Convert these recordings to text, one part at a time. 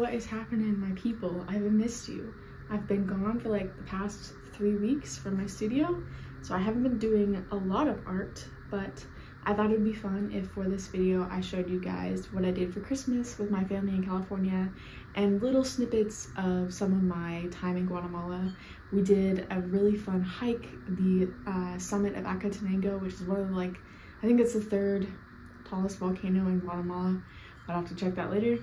What is happening, my people? I haven't missed you. I've been gone for like the past three weeks from my studio, so I haven't been doing a lot of art, but I thought it would be fun if for this video I showed you guys what I did for Christmas with my family in California and little snippets of some of my time in Guatemala. We did a really fun hike, the uh, summit of Acatenango, which is one of the, like, I think it's the third tallest volcano in Guatemala. I'll have to check that later.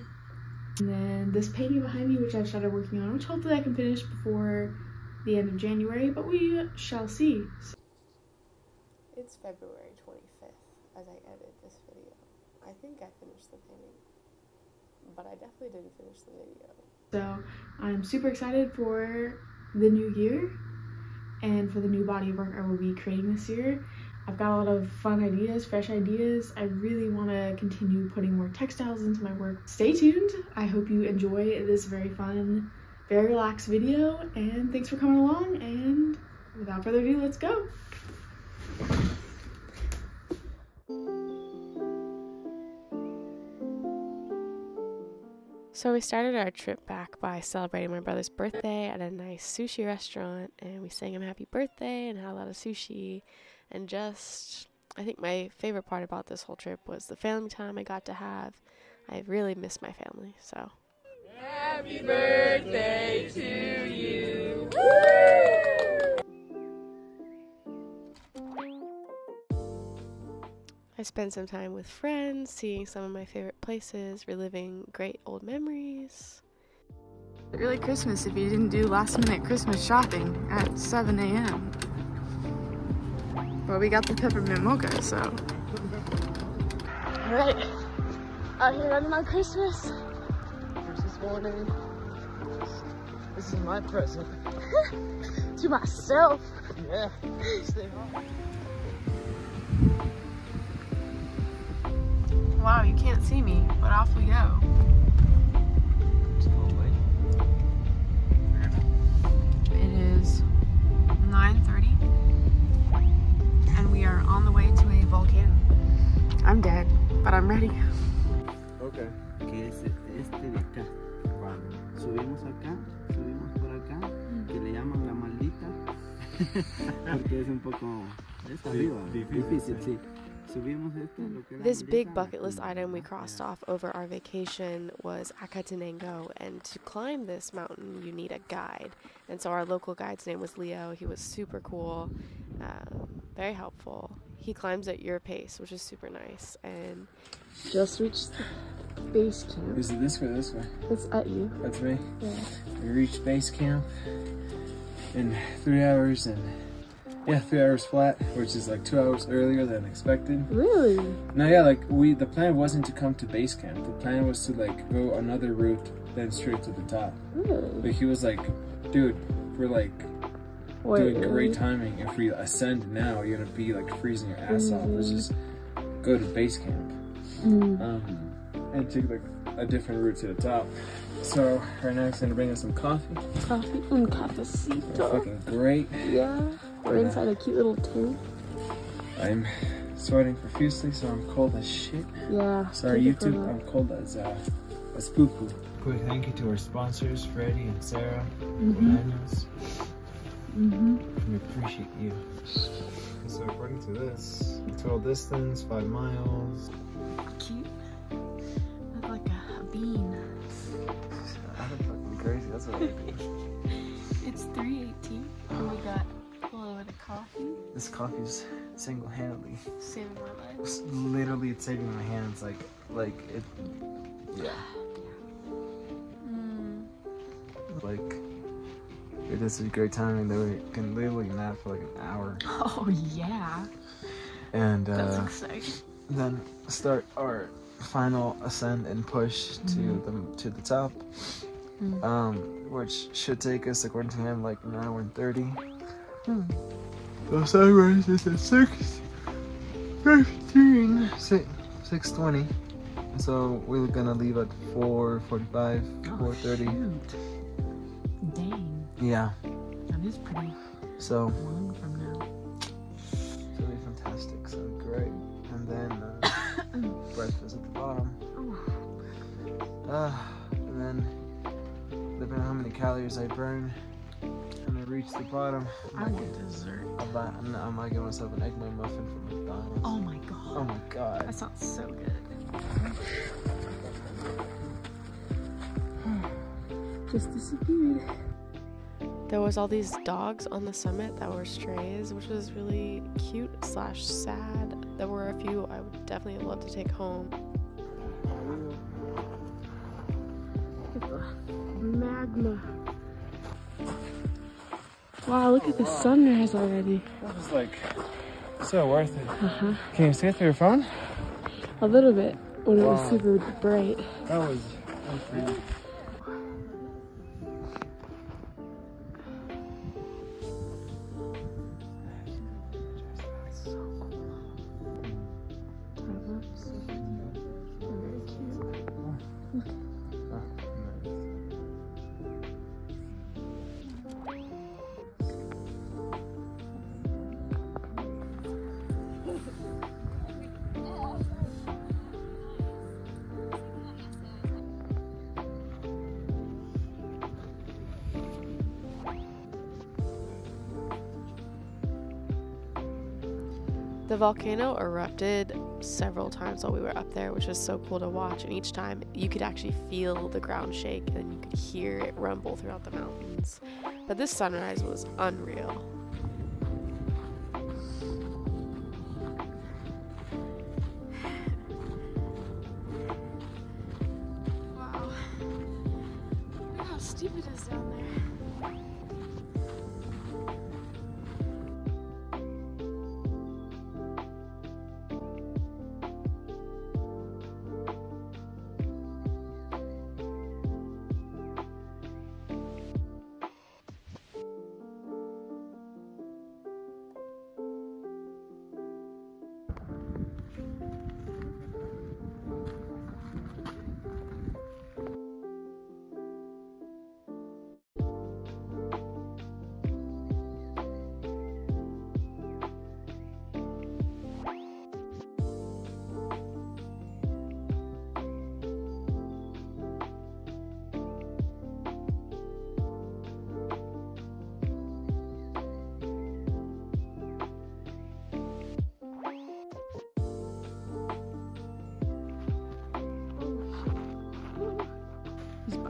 And then this painting behind me, which I've started working on, which hopefully I can finish before the end of January, but we shall see. It's February 25th as I edit this video. I think I finished the painting, but I definitely didn't finish the video. So I'm super excited for the new year and for the new body of work I will be creating this year. I've got a lot of fun ideas, fresh ideas. I really want to continue putting more textiles into my work. Stay tuned. I hope you enjoy this very fun, very relaxed video and thanks for coming along and without further ado, let's go. So we started our trip back by celebrating my brother's birthday at a nice sushi restaurant and we sang him happy birthday and had a lot of sushi and just I think my favorite part about this whole trip was the family time I got to have. I really miss my family, so Happy birthday to you. I spent some time with friends, seeing some of my favorite places, reliving great old memories. Really Christmas if you didn't do last minute Christmas shopping at 7 a.m. But we got the peppermint mocha, so. Alright, out here running on Christmas. Christmas morning. This is my present. to myself. Yeah, stay home. Wow, you can't see me, but off we go. It is 9.30 and we are on the way to a volcano. I'm dead, but I'm ready. Okay. que es este de acá. Subimos acá, subimos por acá, que le llaman la maldita, porque es un poco es arriba, difícil, sí. Subimos este, lo que es la This big bucket list item we crossed off over our vacation was Acatenango, and to climb this mountain, you need a guide. And so our local guide's name was Leo. He was super cool, um, very helpful. He climbs at your pace, which is super nice. And Just reached the base camp. Is it this way or this way? It's at you. That's me. Yeah. We reached base camp in three hours and yeah, three hours flat, which is like two hours earlier than expected. Really? No, yeah, like we the plan wasn't to come to base camp. The plan was to like go another route, then straight to the top. Really? But he was like, dude, we're like Wait, doing really? great timing. If we ascend now, you're gonna be like freezing your ass off. Let's just go to base camp. Mm. Um, and take like a different route to the top. So right now he's gonna bring us some coffee. Coffee and It's cafecito. fucking great. Yeah. We're inside a cute little tent. I'm sweating profusely, so I'm cold as shit. Yeah. Sorry, take it from YouTube, a- I'm cold as uh, as poo poo. Quick thank you to our sponsors, Freddie and Sarah. Mhm. Mhm. We appreciate you. So according to this, total distance five miles. Cute. That's like a, a bean. I'm fucking crazy. That's what I. It's 318 and we got a little bit of coffee. This coffee's single-handedly, Saving my life. literally it's saving my hands. Like, like it. It is a great timing that we can literally nap for like an hour Oh yeah. and That's uh, exciting. then start our final ascend and push to the to the top. Mm. Um, which should take us, according to him, like an hour and thirty. Hmm. The sunrise is at six fifteen, six six twenty. So we're gonna leave at four forty-five, four thirty. Shoot. Yeah. That is pretty So long from now. it's really fantastic. So great. And then uh, breakfast at the bottom. Oh. Uh, and then depending on how many calories I burn. When I reach the bottom, I want dessert. Buy, I'm, not, I might get myself an egg muffin from McDonald's. Oh my god. Oh my god. That sounds so good. Just disappeared. There was all these dogs on the summit that were strays, which was really cute slash sad. There were a few I would definitely love to take home. Magma. Wow, look at the sunrise already. That was like so worth it. Uh-huh. Can you see it through your phone? A little bit when it was super bright. That was insane. The volcano erupted several times while we were up there, which was so cool to watch. And each time you could actually feel the ground shake and you could hear it rumble throughout the mountains. But this sunrise was unreal.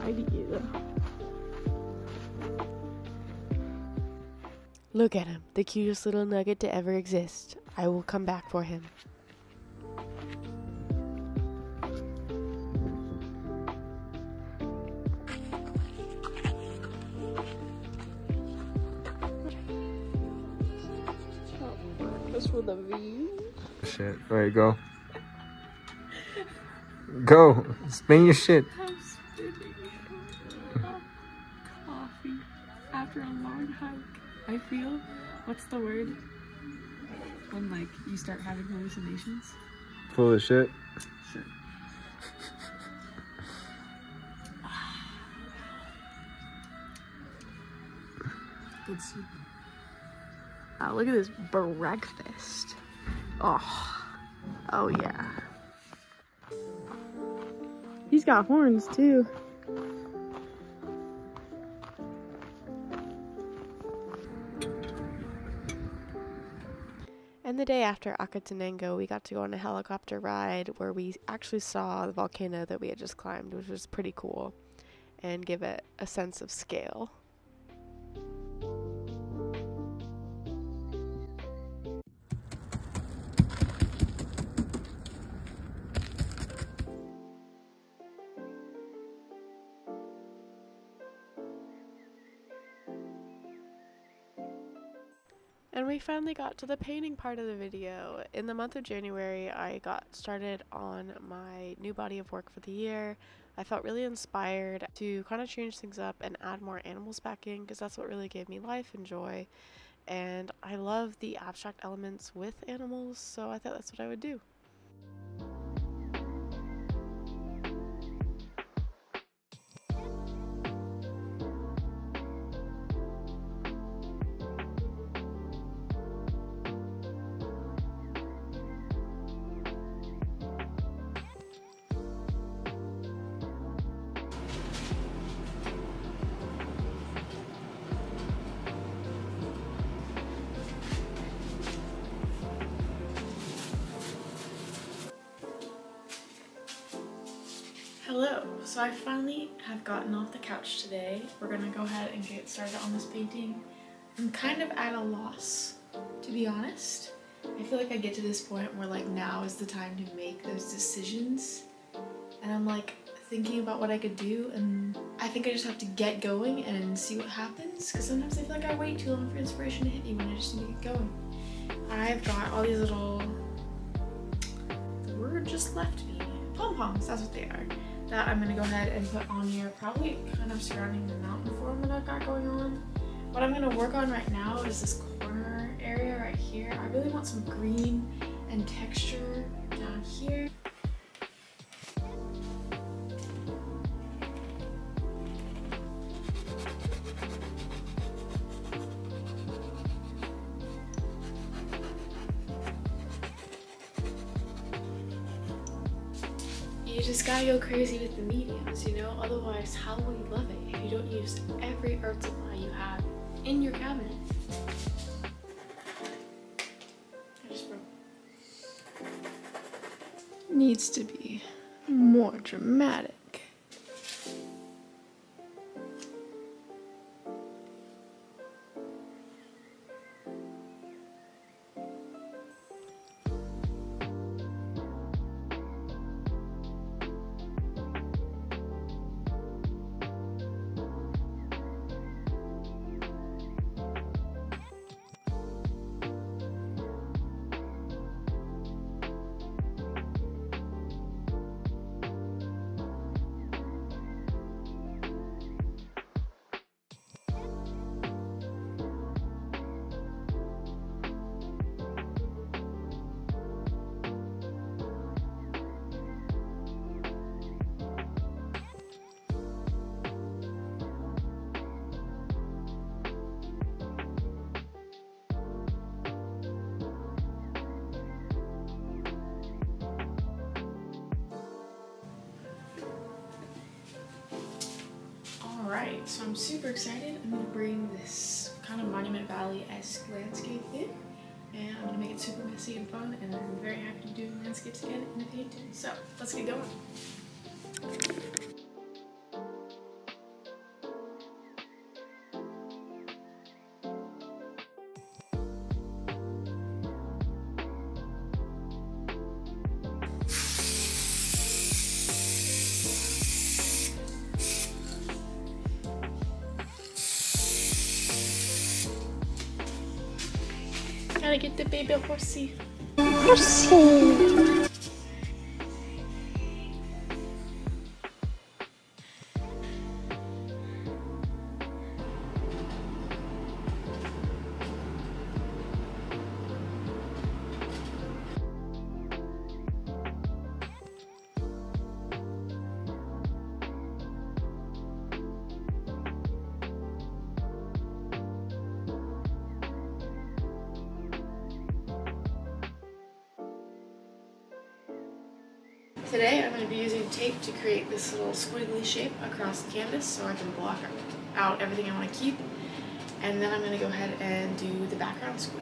He's biting you though. Look at him, the cutest little nugget to ever exist. I will come back for him. Just for the view. Shit. Alright, go. Go. Spin your shit. After a long hike. I feel, what's the word? When like you start having hallucinations. Full of shit. Sure. Good soup. Oh, ah, look at this breakfast. Oh, oh yeah. He's got horns too. The day after Acatenango, we got to go on a helicopter ride where we actually saw the volcano that we had just climbed, which was pretty cool and give it a sense of scale. And we finally got to the painting part of the video. In the month of January, I got started on my new body of work for the year. I felt really inspired to kind of change things up and add more animals back in because that's what really gave me life and joy. And I love the abstract elements with animals, so I thought that's what I would do. Hello, so I finally have gotten off the couch today. We're gonna go ahead and get started on this painting. I'm kind of at a loss, to be honest. I feel like I get to this point where like now is the time to make those decisions. And I'm like thinking about what I could do and I think I just have to get going and see what happens because sometimes I feel like I wait too long for inspiration to hit me when I just need to get going. I've got all these little, the word just left me, pom-poms, that's what they are that I'm gonna go ahead and put on here, probably kind of surrounding the mountain form that I've got going on. What I'm gonna work on right now is this corner area right here. I really want some green and texture You just gotta go crazy with the mediums, you know? Otherwise, how will you love it if you don't use every art supply you have in your cabinet? Needs to be more dramatic. So I'm super excited. I'm gonna bring this kind of Monument Valley-esque landscape in. And I'm gonna make it super messy and fun, and I'm very happy to do landscapes again in the painting. So, let's get going. Gotta get the baby horsey. Horsey! Today I'm going to be using tape to create this little squiggly shape across the canvas so I can block out everything I want to keep. And then I'm going to go ahead and do the background squiggle.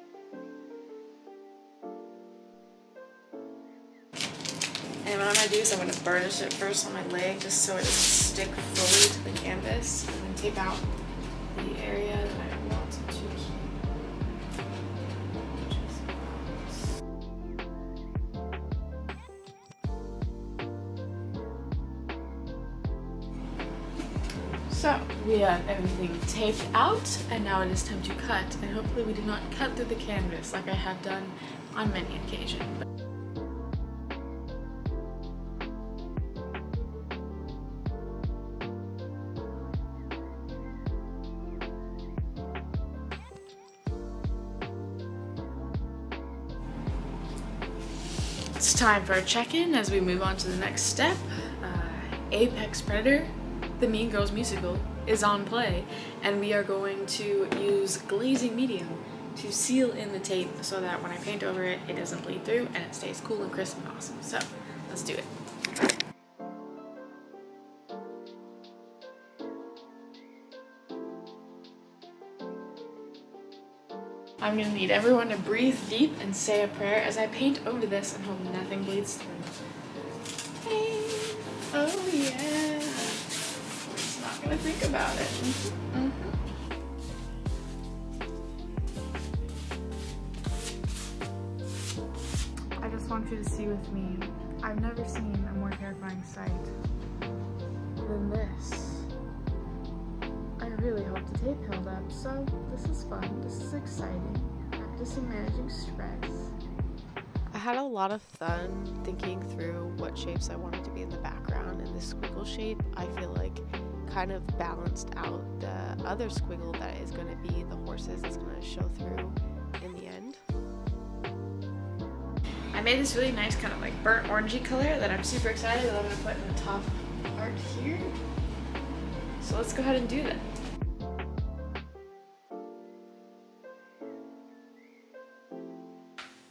And what I'm going to do is I'm going to burnish it first on my leg just so it doesn't stick fully to the canvas and then tape out the area that I So we have everything taped out and now it is time to cut and hopefully we do not cut through the canvas like I have done on many occasions. It's time for a check-in as we move on to the next step. Uh, Apex Predator the Mean Girls musical is on play and we are going to use glazing medium to seal in the tape so that when I paint over it, it doesn't bleed through and it stays cool and crisp and awesome. So let's do it. I'm gonna need everyone to breathe deep and say a prayer as I paint over this and hope nothing bleeds through. Hey. Oh yeah. Yeah. Just not gonna think about it. Mm -hmm. I just want you to see with me. I've never seen a more terrifying sight than this. I really hope the tape held up, so this is fun. This is exciting. Practicing managing stress. I had a lot of fun thinking through what shapes I wanted to be in the background, and this squiggle shape I feel like kind of balanced out the other squiggle that is going to be the horses that's going to show through in the end. I made this really nice kind of like burnt orangey color that I'm super excited that I'm going to put in the top part here. So let's go ahead and do that.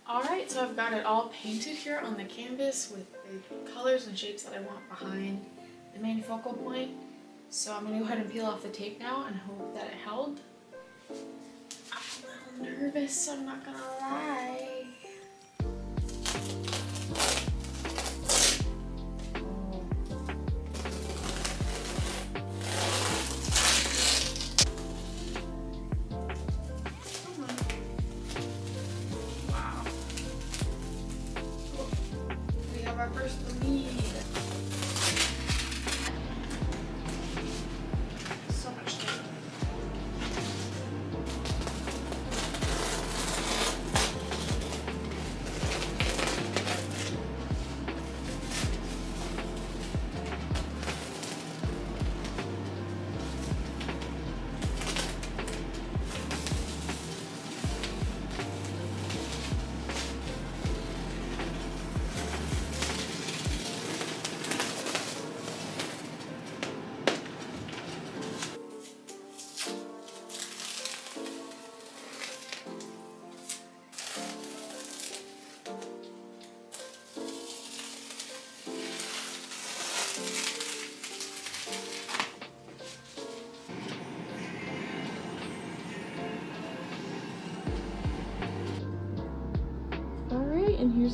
Alright, so I've got it all painted here on the canvas with the colors and shapes that I want behind the main focal point. So I'm to go ahead and peel off the tape now and hope that it held. I'm a little nervous, I'm not to lie.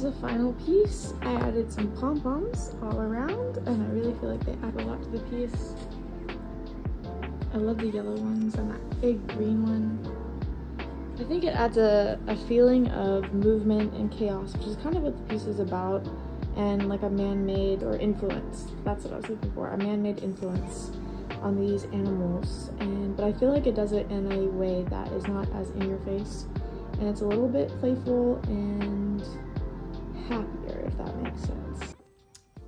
Here's the final piece. I added some pom-poms all around and I really feel like they add a lot to the piece. I love the yellow ones and that big green one. I think it adds a, a feeling of movement and chaos, which is kind of what the piece is about, and like a man-made or influence. That's what I was looking for, a man-made influence on these animals. And but I feel like it does it in a way that is not as in your face, and it's a little bit playful and happier, if that makes sense.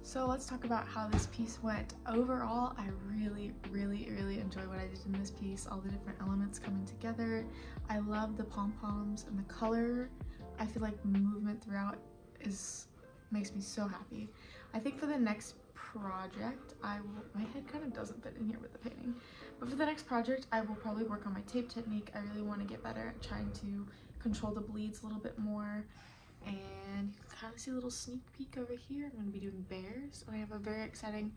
So let's talk about how this piece went. Overall, I really, really, really enjoy what I did in this piece, all the different elements coming together. I love the pom-poms and the color. I feel like movement throughout is makes me so happy. I think for the next project, I will, my head kind of doesn't fit in here with the painting, but for the next project, I will probably work on my tape technique. I really want to get better at trying to control the bleeds a little bit more and you can kind of see a little sneak peek over here. I'm going to be doing bears. and I have a very exciting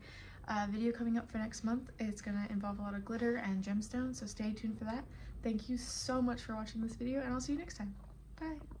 uh, video coming up for next month. It's going to involve a lot of glitter and gemstones, so stay tuned for that. Thank you so much for watching this video, and I'll see you next time. Bye!